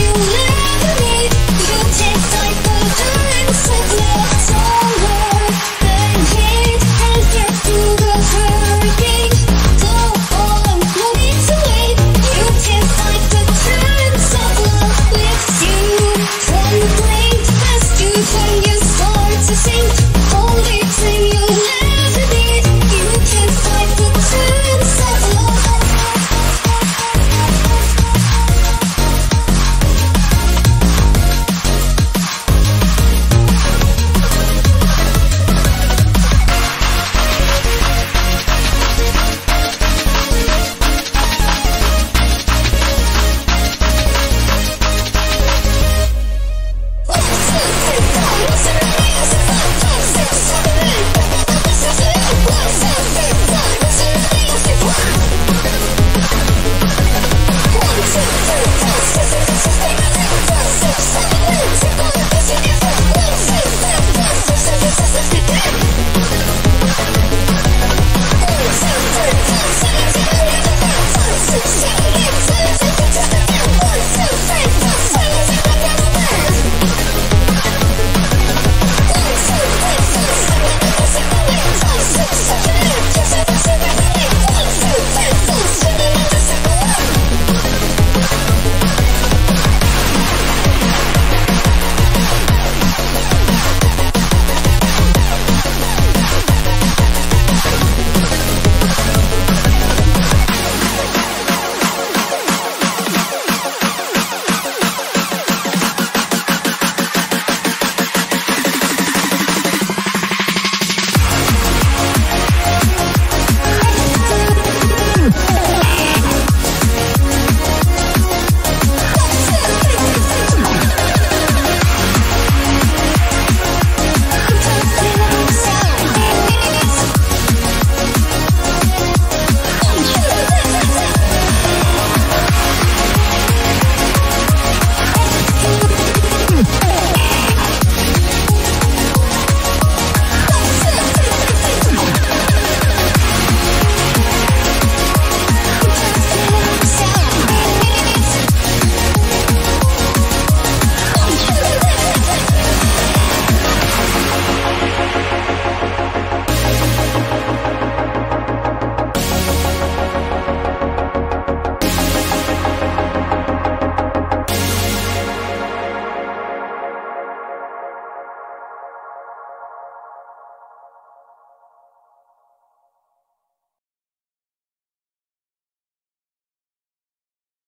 you.